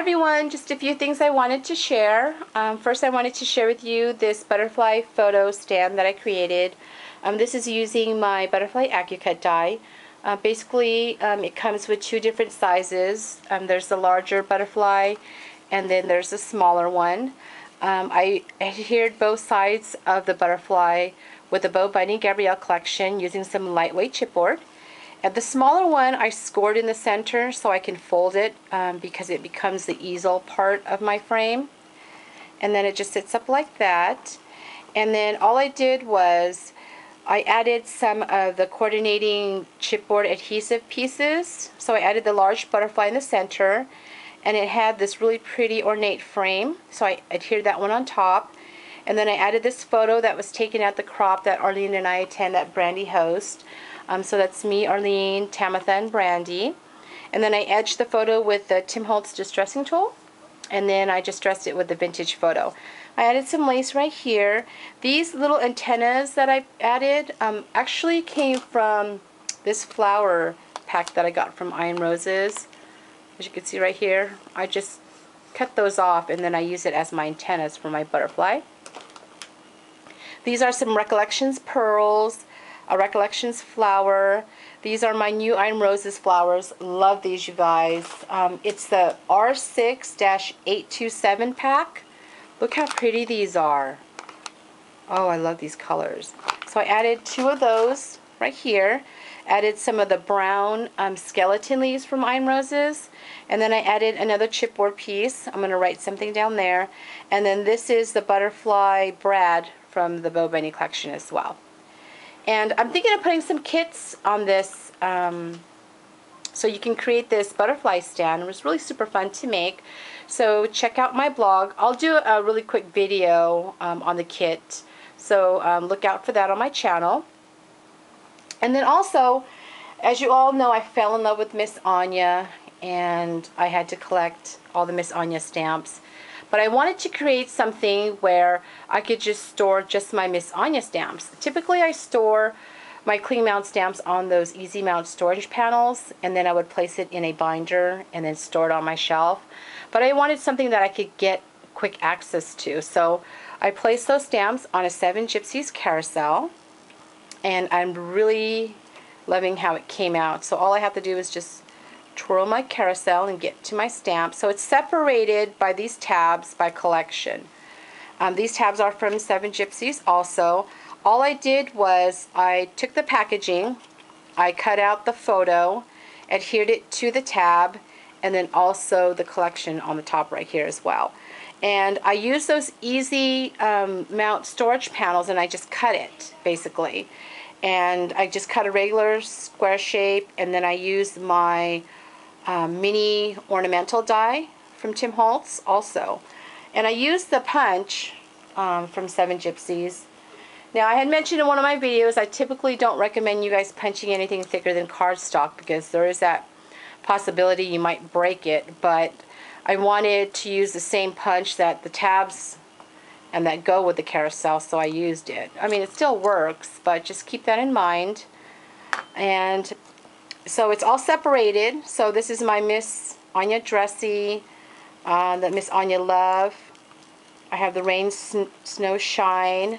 everyone, just a few things I wanted to share. Um, first I wanted to share with you this butterfly photo stand that I created. Um, this is using my butterfly AccuCut die. Uh, basically um, it comes with two different sizes. Um, there's the larger butterfly and then there's a smaller one. Um, I adhered both sides of the butterfly with the Bo Bunny Gabrielle collection using some lightweight chipboard. And the smaller one I scored in the center so I can fold it um, because it becomes the easel part of my frame. And then it just sits up like that. And then all I did was I added some of the coordinating chipboard adhesive pieces. So I added the large butterfly in the center and it had this really pretty ornate frame. So I adhered that one on top. And then I added this photo that was taken at the crop that Arlene and I attend at Brandy Host. Um, so that's me, Arlene, Tamitha, and Brandy. And then I edged the photo with the Tim Holtz distressing tool. And then I just dressed it with the vintage photo. I added some lace right here. These little antennas that I added um, actually came from this flower pack that I got from Iron Roses. As you can see right here, I just cut those off and then I use it as my antennas for my butterfly. These are some Recollections pearls a Recollections flower. These are my new Iron Roses flowers. Love these, you guys. Um, it's the R6-827 pack. Look how pretty these are. Oh, I love these colors. So I added two of those right here. Added some of the brown um, skeleton leaves from Iron Roses. And then I added another chipboard piece. I'm going to write something down there. And then this is the butterfly brad from the Bo Bunny collection as well. And I'm thinking of putting some kits on this um, so you can create this butterfly stand. It was really super fun to make. So check out my blog. I'll do a really quick video um, on the kit. So um, look out for that on my channel. And then also, as you all know, I fell in love with Miss Anya and I had to collect all the Miss Anya stamps. But I wanted to create something where I could just store just my Miss Anya stamps. Typically I store my cling mount stamps on those easy mount storage panels and then I would place it in a binder and then store it on my shelf. But I wanted something that I could get quick access to. So I placed those stamps on a Seven Gypsies carousel and I'm really loving how it came out. So all I have to do is just twirl my carousel and get to my stamp. So it's separated by these tabs by collection. Um, these tabs are from Seven Gypsies also. All I did was I took the packaging, I cut out the photo, adhered it to the tab, and then also the collection on the top right here as well. And I use those easy um, mount storage panels and I just cut it basically. And I just cut a regular square shape and then I use my um, mini ornamental die from Tim Holtz also. And I use the punch um, from Seven Gypsies. Now I had mentioned in one of my videos I typically don't recommend you guys punching anything thicker than cardstock because there is that possibility you might break it but I wanted to use the same punch that the tabs and that go with the carousel so I used it. I mean it still works but just keep that in mind and so it's all separated. So this is my Miss Anya Dressy, uh, the Miss Anya Love. I have the Rain Sn Snow Shine.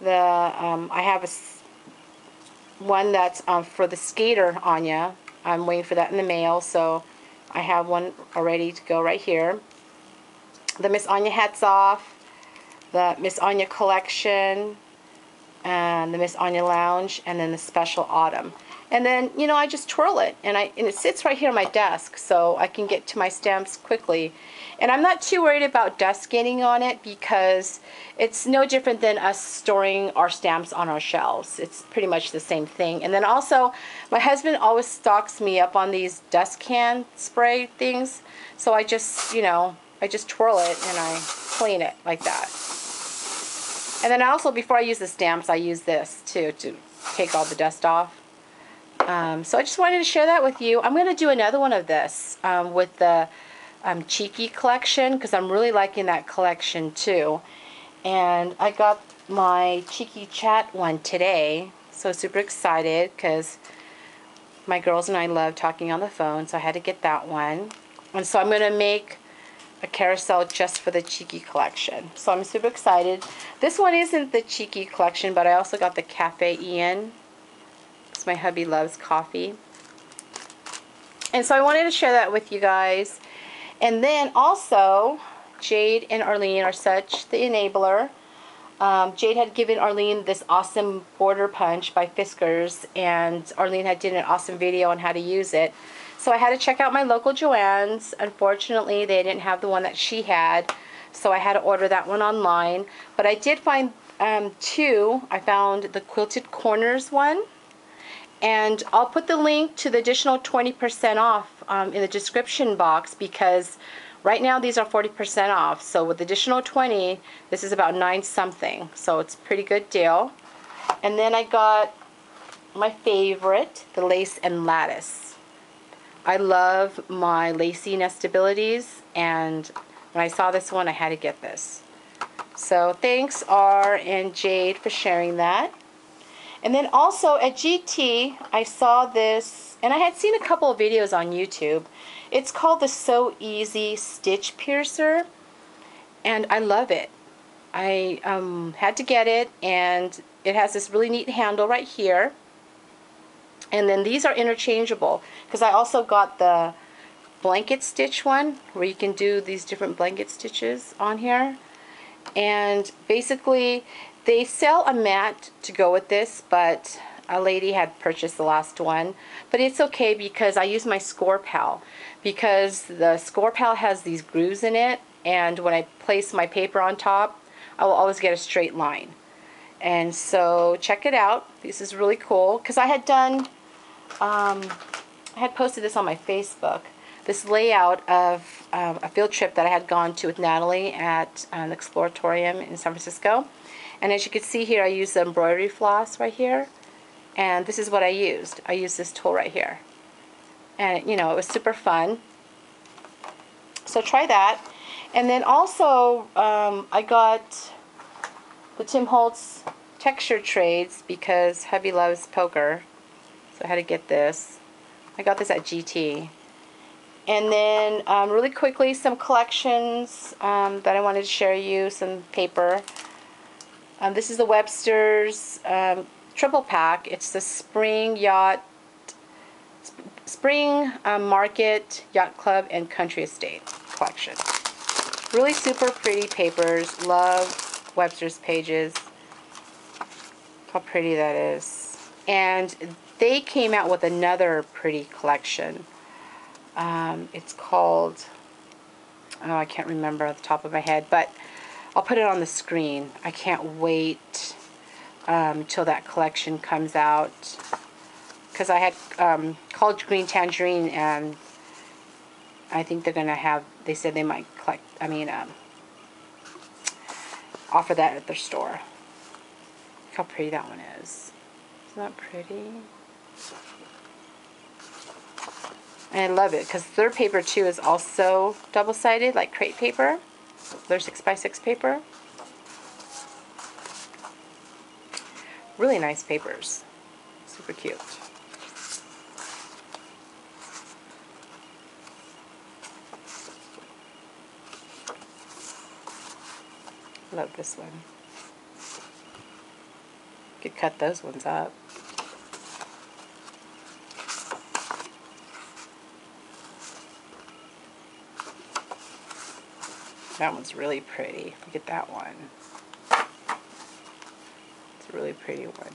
The um, I have a one that's um, for the skater Anya. I'm waiting for that in the mail, so I have one already to go right here. The Miss Anya Hats Off, the Miss Anya Collection, and the Miss Anya Lounge, and then the Special Autumn. And then, you know, I just twirl it and I and it sits right here on my desk so I can get to my stamps quickly. And I'm not too worried about dust getting on it because it's no different than us storing our stamps on our shelves. It's pretty much the same thing. And then also, my husband always stocks me up on these dust can spray things. So I just, you know, I just twirl it and I clean it like that. And then also, before I use the stamps, I use this too to take all the dust off. Um, so I just wanted to share that with you. I'm going to do another one of this um, with the um, Cheeky collection because I'm really liking that collection too. And I got my Cheeky Chat one today. So super excited because my girls and I love talking on the phone. So I had to get that one. And so I'm going to make a carousel just for the Cheeky collection. So I'm super excited. This one isn't the Cheeky collection, but I also got the Cafe Anya. My hubby loves coffee. And so I wanted to share that with you guys. And then also, Jade and Arlene are such the enabler. Um, Jade had given Arlene this awesome border punch by Fiskars, and Arlene had did an awesome video on how to use it. So I had to check out my local Joann's. Unfortunately, they didn't have the one that she had, so I had to order that one online. But I did find um, two. I found the Quilted Corners one, and I'll put the link to the additional 20% off um, in the description box because Right now these are 40% off, so with additional 20, this is about 9 something. So it's a pretty good deal. And then I got my favorite, the Lace and Lattice. I love my lacy nestabilities and when I saw this one I had to get this. So thanks R and Jade for sharing that. And then also at GT I saw this and I had seen a couple of videos on YouTube it's called the SEWeasy Stitch Piercer, and I love it. I um, had to get it, and it has this really neat handle right here. And then these are interchangeable, because I also got the blanket stitch one, where you can do these different blanket stitches on here. And basically, they sell a mat to go with this, but a lady had purchased the last one. But it's okay because I use my Scor-Pal because the Scor-Pal has these grooves in it and when I place my paper on top I will always get a straight line. And so check it out. This is really cool because I had done, um, I had posted this on my Facebook. This layout of um, a field trip that I had gone to with Natalie at an Exploratorium in San Francisco. And as you can see here, I used the embroidery floss right here. And this is what I used. I used this tool right here. And, you know, it was super fun. So try that. And then also, um, I got the Tim Holtz texture fades because hubby loves poker. So I had to get this. I got this at GT. And then um, really quickly, some collections um, that I wanted to share you, some paper. Um, this is the Webster's um, triple pack. It's the Spring Yacht, Spring um, Market Yacht Club and Country Estate collection. Really super pretty papers. Love Webster's pages. How pretty that is. And they came out with another pretty collection. Um, it's called, oh, I can't remember off the top of my head, but I'll put it on the screen. I can't wait um, till that collection comes out. Because I had um, College Green Tangerine and I think they're going to have, they said they might collect, I mean, um, offer that at their store. Look how pretty that one is. Isn't that pretty? And I love it because their paper too is also double-sided like Crate Paper. Their 6x6 paper. Really nice papers. Super cute. Love this one. Could cut those ones up. That one's really pretty. Look at that one It's a really pretty one.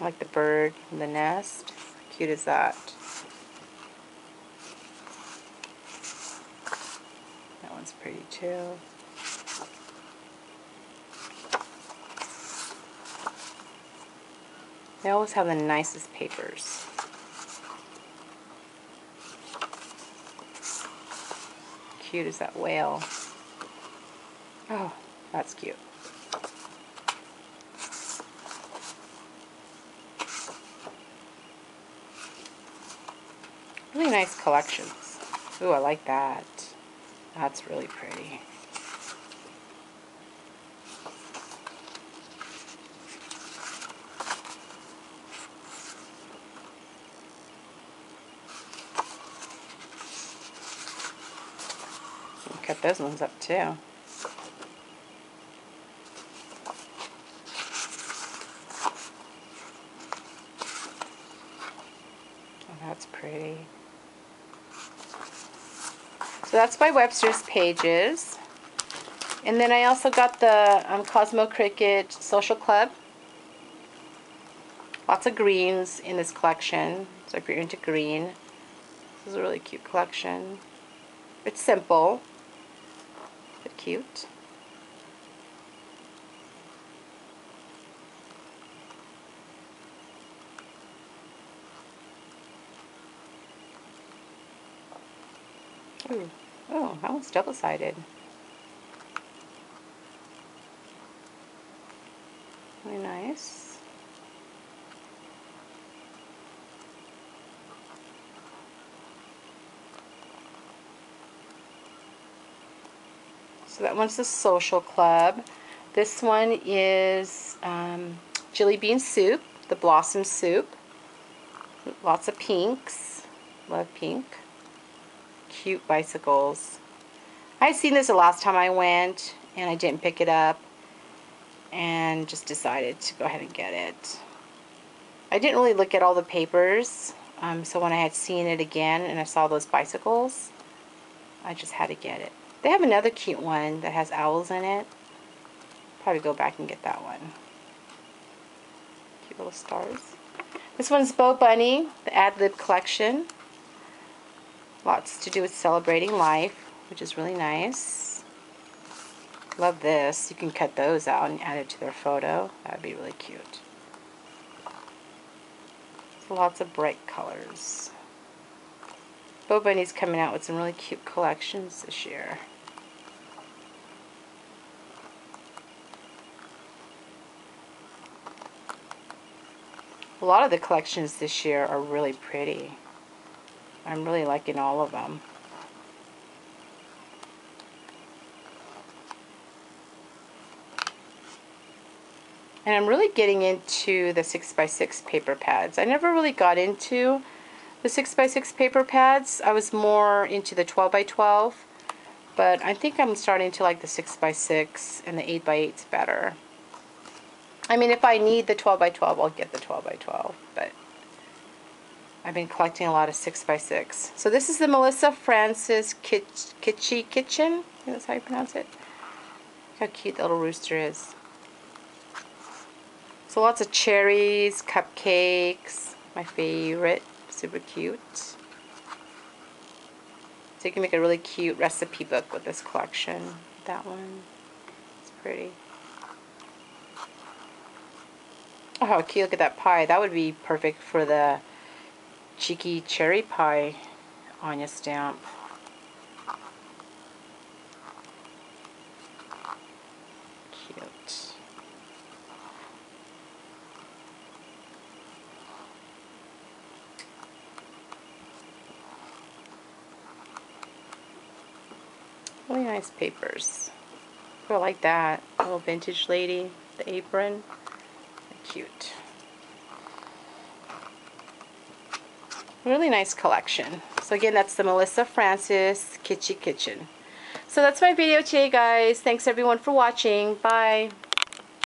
I like the bird and the nest. How cute is that? That one's pretty too. They always have the nicest papers. Cute is that whale. Oh, that's cute. Really nice collections. Ooh, I like that. That's really pretty. Cut those ones up too. Oh, that's pretty. So that's by Webster's Pages. And then I also got the um, Cosmo Cricket Social Club. Lots of greens in this collection. So if you're into green, this is a really cute collection. It's simple, cute. Ooh. Oh, that one's double-sided. Very nice. So that one's the Social Club. This one is um, Jillibean Soup, the Blossom Soup. Lots of pinks. Love pink cute bicycles. I seen this the last time I went and I didn't pick it up and just decided to go ahead and get it. I didn't really look at all the papers um, so when I had seen it again and I saw those bicycles I just had to get it. They have another cute one that has owls in it. Probably go back and get that one. Cute little stars. This one's Bo Bunny, the Ad Lib collection. Lots to do with celebrating life, which is really nice. Love this. You can cut those out and add it to their photo. That would be really cute. So lots of bright colors. Bo Bunny's coming out with some really cute collections this year. A lot of the collections this year are really pretty. I'm really liking all of them. And I'm really getting into the 6x6 paper pads. I never really got into the 6x6 paper pads. I was more into the 12x12. But I think I'm starting to like the 6x6 and the 8x8s better. I mean, if I need the 12 by 12, I'll get the 12 by 12, But I've been collecting a lot of 6 by 6. So this is the Melissa Francis Kitsch, Kitschy Kitchen. that's how you pronounce it. Look how cute the little rooster is. So lots of cherries, cupcakes, my favorite. Super cute. So you can make a really cute recipe book with this collection. That one. It's pretty. Oh, how cute. Look at that pie. That would be perfect for the cheeky cherry pie on your stamp. Cute. Really nice papers. I like that. Little vintage lady, the apron. Cute. Really nice collection. So again, that's the Melissa Francis Kitschy Kitchen. So that's my video today, guys. Thanks everyone for watching. Bye.